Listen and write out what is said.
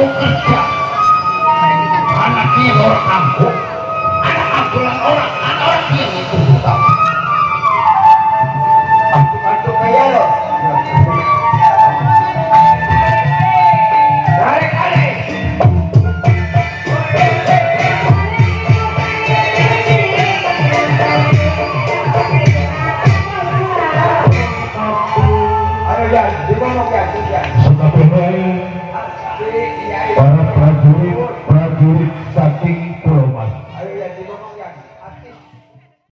buktikan orang kampung. Anak ambulan orang anak orang buta ya, bantu para prajurit prajurit saking Pulau Mas.